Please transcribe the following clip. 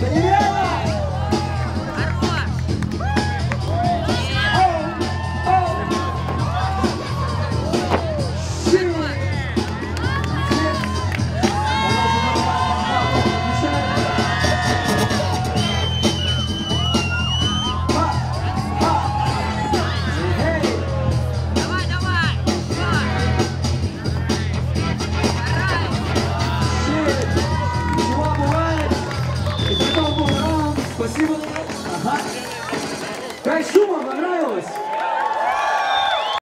Yeah. Костюма понравилось?